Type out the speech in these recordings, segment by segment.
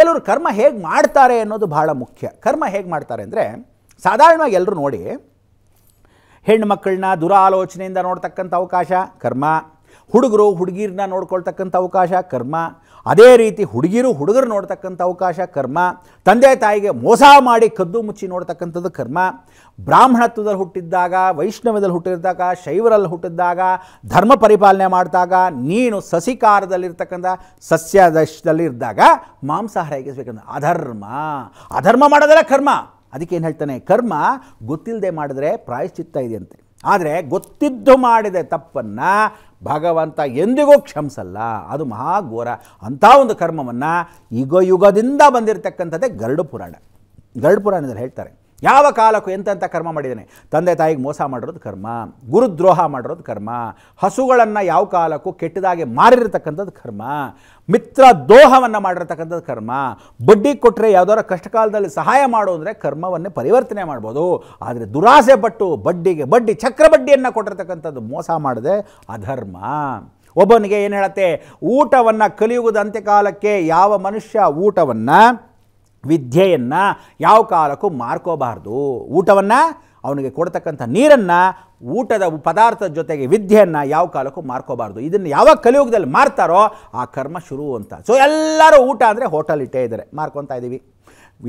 ಕೆಲವರು ಕರ್ಮ ಹೇಗೆ ಮಾಡ್ತಾರೆ ಅನ್ನೋದು ಬಹಳ ಮುಖ್ಯ. ಕರ್ಮ ಹೇಗೆ ಮಾಡ್ತಾರೆ ಅಂದರೆ ಸಾಧಾರಣವಾಗಿ ಎಲ್ಲರೂ ನೋಡಿ ಹೆಣ್ಣು ಮಕ್ಕಳನ್ನ ದುರಾಲೋಚನೆಯಿಂದ ನೋಡ್ತಕ್ಕಂಥ ಅವಕಾಶ, ಕರ್ಮ. ಹುಡುಗರು ಹುಡುಗಿರನ್ನ ನೋಡ್ಕೊಳ್ತಕ್ಕಂಥ ಅವಕಾಶ, ಕರ್ಮ. ಅದೇ ರೀತಿ ಹುಡುಗಿರು ಹುಡುಗರು ನೋಡ್ತಕ್ಕಂಥ ಅವಕಾಶ, ಕರ್ಮ. ತಂದೆ ತಾಯಿಗೆ ಮೋಸ ಮಾಡಿ ಕದ್ದು ಮುಚ್ಚಿ ನೋಡ್ತಕ್ಕಂಥದ್ದು ಕರ್ಮ. ಬ್ರಾಹ್ಮಣತ್ವದಲ್ಲಿ ಹುಟ್ಟಿದ್ದಾಗ, ವೈಷ್ಣವದಲ್ಲಿ ಹುಟ್ಟಿದ್ದಾಗ, ಶೈವರಲ್ಲಿ ಹುಟ್ಟಿದ್ದಾಗ, ಧರ್ಮ ಪರಿಪಾಲನೆ ಮಾಡಿದಾಗ, ನೀನು ಸಸಿಕಾರದಲ್ಲಿರ್ತಕ್ಕಂಥ ಸಸ್ಯದಶದಲ್ಲಿ ಇದ್ದಾಗ ಮಾಂಸಾಹಾರ ಹೇಗಿಸ್ಬೇಕಂದ್ರೆ ಅಧರ್ಮ. ಅಧರ್ಮ ಮಾಡೋದಲ್ಲ ಕರ್ಮ. ಅದಕ್ಕೆ ಏನು ಹೇಳ್ತಾನೆ? ಕರ್ಮ ಗೊತ್ತಿಲ್ಲದೆ ಮಾಡಿದ್ರೆ ಪ್ರಾಯಶ್ಚಿತ್ತ ಇದೆಯಂತೆ. ಆದರೆ ಗೊತ್ತಿದ್ದು ಮಾಡಿದ ತಪ್ಪನ್ನು ಭಗವಂತ ಎಂದಿಗೂ ಕ್ಷಮಿಸಲ್ಲ. ಅದು ಮಹಾಘೋರ ಅಂಥ ಒಂದು ಕರ್ಮವನ್ನು ಯುಗ ಯುಗದಿಂದ ಬಂದಿರತಕ್ಕಂಥದ್ದೇ ಗರುಡ ಪುರಾಣ. ಗರುಡ ಪುರಾಣದಲ್ಲಿ ಹೇಳ್ತಾರೆ. ಯಾವ ಕಾಲಕ್ಕೂ ಎಂತೆಂಥ ಕರ್ಮ ಮಾಡಿದ್ದಾನೆ? ತಂದೆ ತಾಯಿಗೆ ಮೋಸ ಮಾಡಿರೋದು ಕರ್ಮ, ಗುರುದ್ರೋಹ ಮಾಡಿರೋದು ಕರ್ಮ, ಹಸುಗಳನ್ನು ಯಾವ ಕಾಲಕ್ಕೂ ಕೆಟ್ಟದಾಗಿ ಮಾರಿರ್ತಕ್ಕಂಥದ್ದು ಕರ್ಮ, ಮಿತ್ರ ದೋಹವನ್ನು ಮಾಡಿರ್ತಕ್ಕಂಥದ್ದು ಕರ್ಮ, ಬಡ್ಡಿ ಕೊಟ್ಟರೆ ಯಾವುದಾದ್ರು ಕಷ್ಟಕಾಲದಲ್ಲಿ ಸಹಾಯ ಮಾಡು ಅಂದರೆ ಕರ್ಮವನ್ನೇ ಪರಿವರ್ತನೆ ಮಾಡ್ಬೋದು. ಆದರೆ ದುರಾಸೆ ಪಟ್ಟು ಬಡ್ಡಿಗೆ, ಬಡ್ಡಿ ಚಕ್ರ ಬಡ್ಡಿಯನ್ನು ಕೊಟ್ಟಿರ್ತಕ್ಕಂಥದ್ದು ಮೋಸ ಮಾಡದೆ ಅಧರ್ಮ. ಒಬ್ಬನಿಗೆ ಏನು ಹೇಳತ್ತೆ? ಊಟವನ್ನು ಕಲಿಯುವುದು ಅಂತ್ಯಕಾಲಕ್ಕೆ ಯಾವ ಮನುಷ್ಯ ಊಟವನ್ನು ವಿದ್ಯೆಯನ್ನು ಯಾವ ಕಾಲಕ್ಕೂ ಮಾರ್ಕೋಬಾರ್ದು. ಊಟವನ್ನು ಅವನಿಗೆ ಕೊಡ್ತಕ್ಕಂಥ ನೀರನ್ನು, ಊಟದ ಪದಾರ್ಥದ ಜೊತೆಗೆ ವಿದ್ಯೆಯನ್ನು ಯಾವ ಕಾಲಕ್ಕೂ ಮಾರ್ಕೋಬಾರ್ದು. ಇದನ್ನು ಯಾವಾಗ ಕಲಿಯುಗದಲ್ಲಿ ಮಾರ್ತಾರೋ ಆ ಕರ್ಮ ಶುರು ಅಂತ. ಸೊ ಎಲ್ಲರೂ ಊಟ ಅಂದರೆ ಹೋಟೆಲ್ ಇಟ್ಟೇ ಇದ್ದಾರೆ. ಮಾರ್ಕೊತಾ ಇದ್ದೀವಿ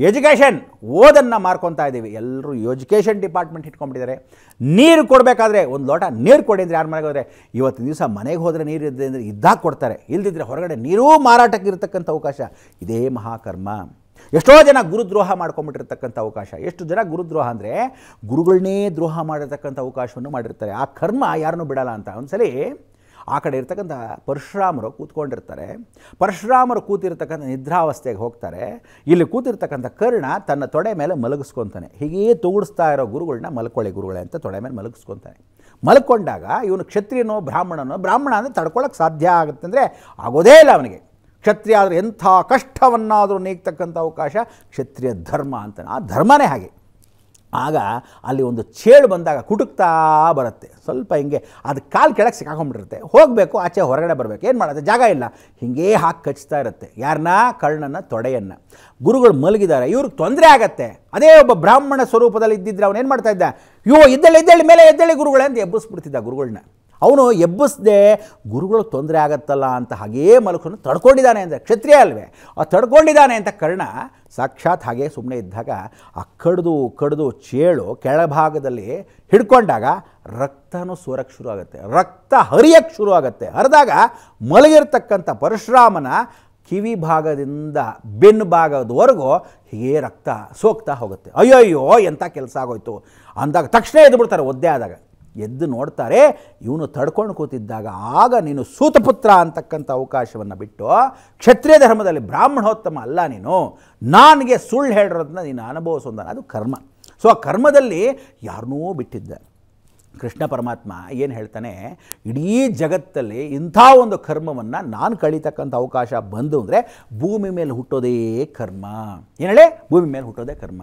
ಎಜುಕೇಷನ್ ಓದನ್ನು ಮಾರ್ಕೊತಾ ಇದ್ದೀವಿ ಎಲ್ಲರೂ ಎಜುಕೇಷನ್ ಡಿಪಾರ್ಟ್ಮೆಂಟ್ ಇಟ್ಕೊಂಡ್ಬಿಟ್ಟಿದ್ದಾರೆ. ನೀರು ಕೊಡಬೇಕಾದ್ರೆ ಒಂದು ಲೋಟ ನೀರು ಕೊಡಿ ಅಂದರೆ ಯಾರು ಮನೆಗೆ ಹೋದರೆ? ಇವತ್ತಿನ ದಿವಸ ಮನೆಗೆ ಹೋದರೆ ನೀರು ಇದ್ದರೆ ಅಂದರೆ ಇದ್ದಾಗ ಕೊಡ್ತಾರೆ. ಇಲ್ಲದಿದ್ದರೆ ಹೊರಗಡೆ ನೀರೂ ಮಾರಾಟಕ್ಕೆ ಇರತಕ್ಕಂಥ ಅವಕಾಶ. ಇದೇ ಮಹಾಕರ್ಮ. ಎಷ್ಟೋ ಜನ ಗುರುದ್ರೋಹ ಮಾಡ್ಕೊಂಬಿಟ್ಟಿರ್ತಕ್ಕಂಥ ಅವಕಾಶ. ಎಷ್ಟು ಜನ ಗುರುದ್ರೋಹ ಅಂದರೆ ಗುರುಗಳನ್ನೇ ದ್ರೋಹ ಮಾಡಿರ್ತಕ್ಕಂಥ ಅವಕಾಶವನ್ನು ಮಾಡಿರ್ತಾರೆ. ಆ ಕರ್ಮ ಯಾರನ್ನೂ ಬಿಡಲ್ಲ ಅಂತ. ಒಂದ್ಸಲಿ ಆ ಕಡೆ ಇರ್ತಕ್ಕಂಥ ಪರಶುರಾಮರು ಕೂತ್ಕೊಂಡಿರ್ತಾರೆ. ಪರಶುರಾಮರು ಕೂತಿರ್ತಕ್ಕಂಥ ನಿದ್ರಾವಸ್ಥೆಗೆ ಹೋಗ್ತಾರೆ. ಇಲ್ಲಿ ಕೂತಿರ್ತಕ್ಕಂಥ ಕರ್ಣ ತನ್ನ ತೊಡೆ ಮೇಲೆ ಮಲಗಿಸ್ಕೊತಾನೆ. ಹೀಗೇ ತೂಗಿಸ್ತಾ ಇರೋ ಗುರುಗಳನ್ನ ಮಲ್ಕೊಳ್ಳಿ ಗುರುಗಳೇ ಅಂತ ತೊಡೆ ಮೇಲೆ ಮಲಗಿಸ್ಕೊತಾನೆ. ಮಲ್ಕೊಂಡಾಗ ಇವನು ಕ್ಷತ್ರಿಯನೋ ಬ್ರಾಹ್ಮಣನೋ, ಬ್ರಾಹ್ಮಣ ಅಂದರೆ ತಡ್ಕೊಳ್ಳೋಕೆ ಸಾಧ್ಯ ಆಗುತ್ತೆ ಅಂದರೆ ಆಗೋದೇ ಇಲ್ಲ ಅವನಿಗೆ. ಕ್ಷತ್ರಿಯ ಆದರೆ ಎಂಥ ಕಷ್ಟವನ್ನಾದರೂ ನೀಗ್ತಕ್ಕಂಥ ಅವಕಾಶ ಕ್ಷತ್ರಿಯ ಧರ್ಮ ಅಂತ ಆ ಧರ್ಮನೇ ಹಾಗೆ. ಆಗ ಅಲ್ಲಿ ಒಂದು ಚೇಳು ಬಂದಾಗ ಕುಟುಕ್ತಾ ಬರುತ್ತೆ. ಸ್ವಲ್ಪ ಹಿಂಗೆ ಅದು ಕಾಲು ಕೆಳಗೆ ಸಿಕ್ಕಾಕೊಂಡ್ಬಿಟ್ಟಿರುತ್ತೆ. ಹೋಗಬೇಕು, ಆಚೆ ಹೊರಗಡೆ ಬರಬೇಕು. ಏನು ಮಾಡುತ್ತೆ ಜಾಗ ಇಲ್ಲ. ಹಿಂಗೇ ಹಾಕಿ ಕಚ್ತಾ ಇರುತ್ತೆ. ಯಾರನ್ನ ಕರ್ಣನ, ತೊಡೆಯನ್ನು. ಗುರುಗಳು ಮಲಗಿದ್ದಾರೆ. ಇವ್ರಿಗೆ ತೊಂದರೆ ಆಗತ್ತೆ. ಅದೇ ಒಬ್ಬ ಬ್ರಾಹ್ಮಣ ಸ್ವರೂಪದಲ್ಲಿ ಇದ್ದಿದ್ರೆ ಅವನು ಏನು ಮಾಡ್ತಾ ಇದ್ದ? ಯೋ ಇದ್ದಲ್ಲಿ ಮೇಲೆ ಎದ್ದೇಳಿ ಗುರುಗಳೇ ಅಂತ ಎಬ್ಬಿಸ್ಬಿಡ್ತಿದ್ದ ಗುರುಗಳನ್ನ ಅವನು ಎಬ್ಬಿಸ್ದೆ ಗುರುಗಳು ತೊಂದರೆ ಆಗತ್ತಲ್ಲ ಅಂತ ಹಾಗೇ ಮಲಕನ್ನು ತಡ್ಕೊಂಡಿದ್ದಾನೆ ಅಂದರೆ ಕ್ಷತ್ರಿಯ ಅಲ್ವೇ? ಆ ತಡ್ಕೊಂಡಿದ್ದಾನೆ ಅಂತ ಕರ್ಣ ಸಾಕ್ಷಾತ್ ಹಾಗೆ ಸುಮ್ಮನೆ ಇದ್ದಾಗ ಆ ಕಡ್ದು ಕಡ್ದು ಚೇಳು ಕೆಳಭಾಗದಲ್ಲಿ ಹಿಡ್ಕೊಂಡಾಗ ರಕ್ತನೂ ಸೋರಕ್ಕೆ ಶುರು ಆಗುತ್ತೆ. ರಕ್ತ ಹರಿಯಕ್ಕೆ ಶುರು ಆಗುತ್ತೆ. ಹರಿದಾಗ ಮಲಗಿರ್ತಕ್ಕಂಥ ಪರಶುರಾಮನ ಕಿವಿ ಭಾಗದಿಂದ ಬೆನ್ನು ಭಾಗದವರೆಗೂ ಹೀಗೆ ರಕ್ತ ಸೋಕ್ತಾ ಹೋಗುತ್ತೆ. ಅಯ್ಯೋ ಅಯ್ಯೋ ಎಂಥ ಕೆಲಸ ಆಗೋಯ್ತು ಅಂದಾಗ ತಕ್ಷಣ ಎದ್ದು ಬಿಡ್ತಾರೆ ಒದ್ದೆ ಆದಾಗ. ಎದ್ದು ನೋಡ್ತಾರೆ, ಇವನು ತಡ್ಕೊಂಡು ಕೂತಿದ್ದಾಗ ಆಗ ನೀನು ಸೂತಪುತ್ರ ಅಂತಕ್ಕಂಥ ಅವಕಾಶವನ್ನು ಬಿಟ್ಟು ಕ್ಷತ್ರಿಯ ಧರ್ಮದಲ್ಲಿ ಬ್ರಾಹ್ಮಣೋತ್ತಮ ಅಲ್ಲ ನೀನು, ನನಗೆ ಸುಳ್ಳು ಹೇಳಿರೋದನ್ನ ನೀನು ಅನುಭವಿಸೋದ ಅದು ಕರ್ಮ. ಸೊ ಆ ಕರ್ಮದಲ್ಲಿ ಯಾರನ್ನೂ ಬಿಟ್ಟಿದ್ದ. ಕೃಷ್ಣ ಪರಮಾತ್ಮ ಏನು ಹೇಳ್ತಾನೆ, ಇಡೀ ಜಗತ್ತಲ್ಲಿ ಇಂಥ ಒಂದು ಕರ್ಮವನ್ನು ನಾನು ಕಳೀತಕ್ಕಂಥ ಅವಕಾಶ ಬಂದು ಅಂದರೆ ಭೂಮಿ ಮೇಲೆ ಹುಟ್ಟೋದೇ ಕರ್ಮ. ಏನು ಹೇಳಿ? ಭೂಮಿ ಮೇಲೆ ಹುಟ್ಟೋದೇ ಕರ್ಮ.